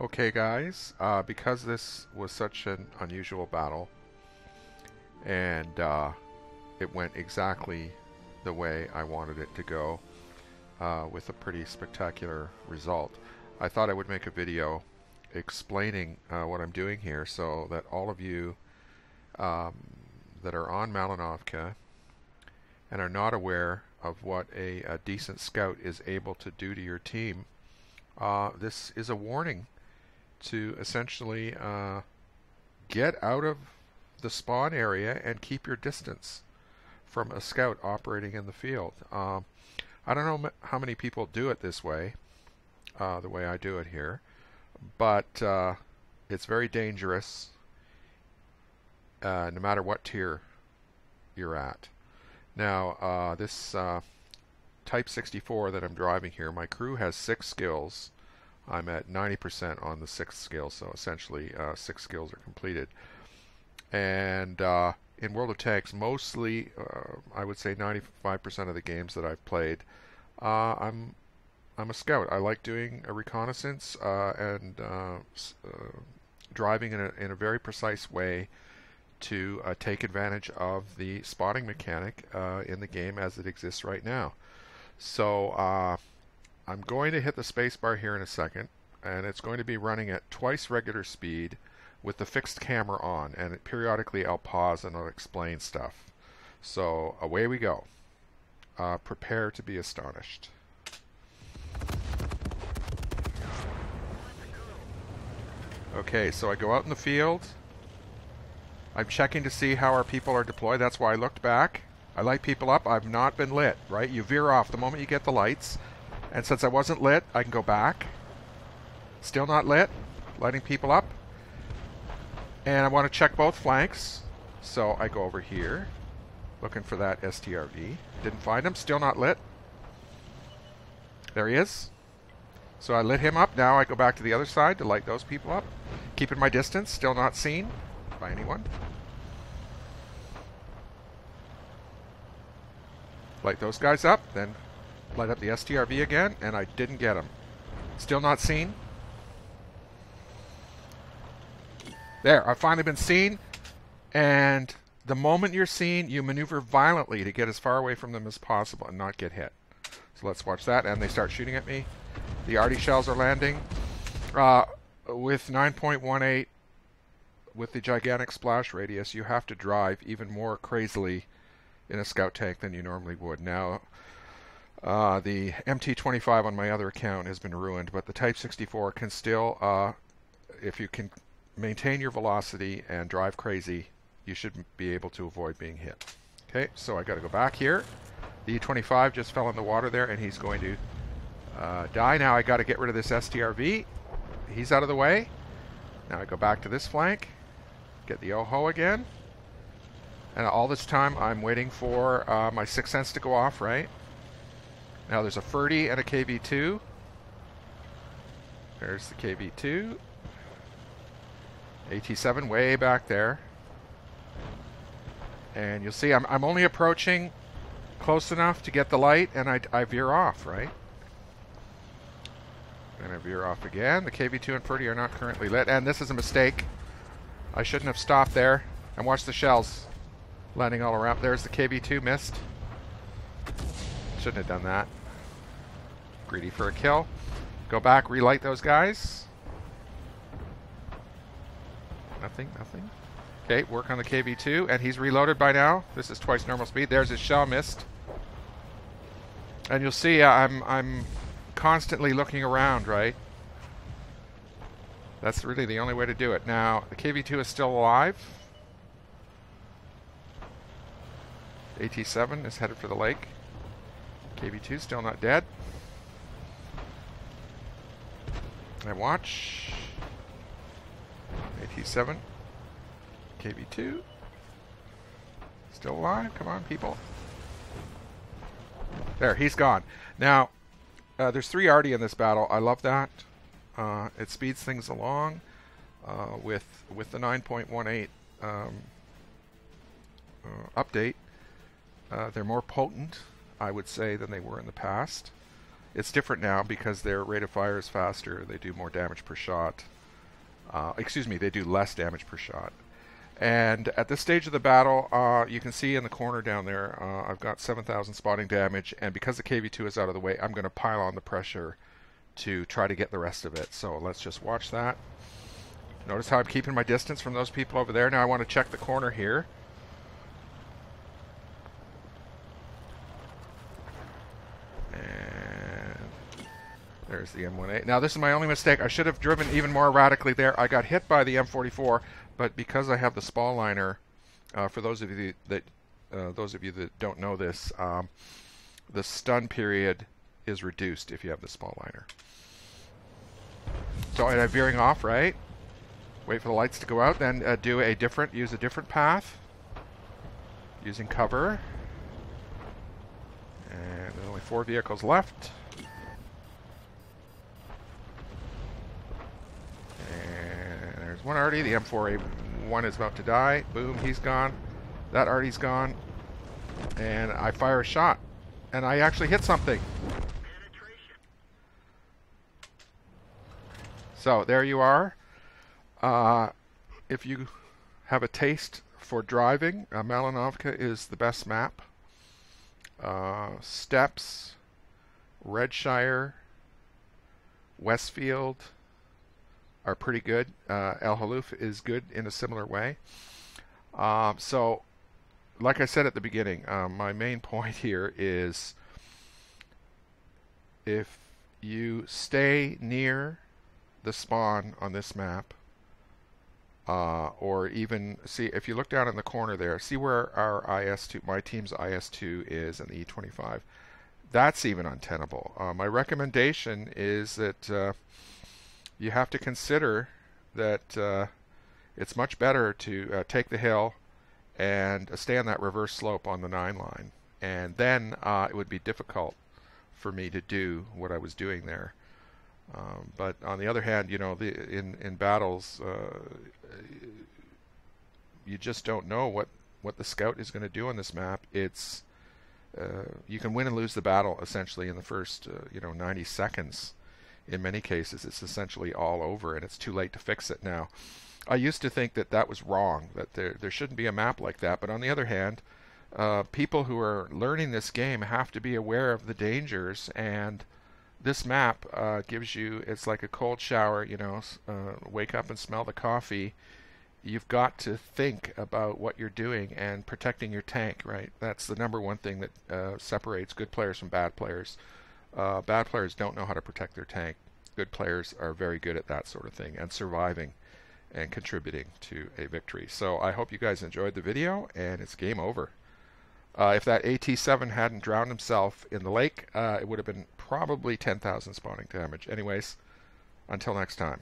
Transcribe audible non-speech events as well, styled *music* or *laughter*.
Okay, guys, uh, because this was such an unusual battle, and uh, it went exactly the way I wanted it to go, uh, with a pretty spectacular result, I thought I would make a video explaining uh, what I'm doing here so that all of you um, that are on Malinovka and are not aware of what a, a decent scout is able to do to your team, uh, this is a warning to essentially uh, get out of the spawn area and keep your distance from a scout operating in the field. Um, I don't know how many people do it this way, uh, the way I do it here, but uh, it's very dangerous uh, no matter what tier you're at. Now, uh, this uh, Type 64 that I'm driving here, my crew has six skills I'm at 90% on the sixth skill, so essentially uh, six skills are completed. And uh, in World of Tanks, mostly, uh, I would say 95% of the games that I've played, uh, I'm I'm a scout. I like doing a reconnaissance uh, and uh, driving in a, in a very precise way to take advantage of the spotting mechanic in the game as it exists right now. So I'm going to hit the spacebar here in a second, and it's going to be running at twice regular speed with the fixed camera on, and periodically I'll pause and I'll explain stuff. So away we go. Uh, prepare to be astonished. Okay, so I go out in the field. I'm checking to see how our people are deployed. That's why I looked back. I light people up. I've not been lit, right? You veer off the moment you get the lights. And since I wasn't lit, I can go back. Still not lit. Lighting people up. And I want to check both flanks. So I go over here. Looking for that STRV. Didn't find him. Still not lit. There he is. So I lit him up. Now I go back to the other side to light those people up. Keeping my distance. Still not seen by anyone. Light those guys up. Then light up the STRV again, and I didn't get him. Still not seen. There, I've finally been seen, and the moment you're seen, you maneuver violently to get as far away from them as possible and not get hit. So let's watch that, and they start shooting at me. The arty shells are landing. Uh, with 9.18, with the gigantic splash radius, you have to drive even more crazily in a scout tank than you normally would. Now, uh, the MT25 on my other account has been ruined, but the Type 64 can still, uh, if you can maintain your velocity and drive crazy, you should be able to avoid being hit. Okay, so I got to go back here. The E25 just fell in the water there, and he's going to uh, die. Now I got to get rid of this STRV. He's out of the way. Now I go back to this flank, get the OHO again. And all this time I'm waiting for uh, my sixth sense to go off, right? Now there's a Ferdy and a KV2. There's the KV2. AT7 way back there. And you'll see I'm, I'm only approaching close enough to get the light and I, I veer off, right? And I veer off again. The KV2 and Ferdy are not currently lit. And this is a mistake. I shouldn't have stopped there. And watch the shells landing all around. There's the KV2 missed. Shouldn't have done that. Greedy for a kill. Go back, relight those guys. Nothing, nothing. Okay, work on the KV2, and he's reloaded by now. This is twice normal speed. There's his shell missed. And you'll see uh, I'm, I'm constantly looking around, right? That's really the only way to do it. Now, the KV2 is still alive. AT7 is headed for the lake. KV2 still not dead. I watch. AT7. KV2. Still alive? Come on, people. There, he's gone. Now, uh, there's three arty in this battle. I love that. Uh, it speeds things along uh, with with the 9.18 um, uh, update. Uh, they're more potent, I would say, than they were in the past. It's different now because their rate of fire is faster. They do more damage per shot. Uh, excuse me, they do less damage per shot. And at this stage of the battle, uh, you can see in the corner down there, uh, I've got 7,000 spotting damage, and because the KV-2 is out of the way, I'm going to pile on the pressure to try to get the rest of it. So let's just watch that. Notice how I'm keeping my distance from those people over there. Now I want to check the corner here. There's the M18. Now this is my only mistake. I should have driven even more erratically there. I got hit by the M44 but because I have the spall liner, uh, for those of you that uh, those of you that don't know this, um, the stun period is reduced if you have the spall liner. So I'm veering off, right? Wait for the lights to go out, then uh, do a different, use a different path using cover. And there's only four vehicles left. There's one arty. The M4A1 is about to die. Boom, he's gone. That arty's gone. And I fire a shot. And I actually hit something. So there you are. Uh, if you have a taste for driving, uh, Malinovka is the best map. Uh, Steppes, Redshire, Westfield, are pretty good. Uh, El Haluf is good in a similar way. Um, so, like I said at the beginning, um, my main *laughs* point here is if you stay near the spawn on this map, uh, or even see if you look down in the corner there, see where our IS2, my team's IS2 is, in the E25. That's even untenable. Uh, my recommendation is that uh, you have to consider that uh, it's much better to uh, take the hill and stay on that reverse slope on the 9 line. And then uh, it would be difficult for me to do what I was doing there. Um, but on the other hand, you know, the, in in battles, uh, you just don't know what what the scout is going to do on this map. It's uh, you can win and lose the battle essentially in the first uh, you know 90 seconds in many cases it's essentially all over and it's too late to fix it. Now. I used to think that that was wrong, that there, there shouldn't be a map like that, but on the other hand, uh, people who are learning this game have to be aware of the dangers and this map uh, gives you it's like a cold shower you know uh, wake up and smell the coffee. You've got to think about what you're doing and protecting your tank right? That's the number one thing that uh, separates good players from bad players uh, bad players don't know how to protect their tank. Good players are very good at that sort of thing and surviving and contributing to a victory. So I hope you guys enjoyed the video and it's game over. Uh, if that AT7 hadn't drowned himself in the lake, uh, it would have been probably 10,000 spawning damage. Anyways, until next time.